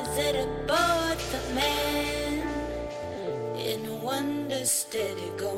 was it about the man? In wonder steady going.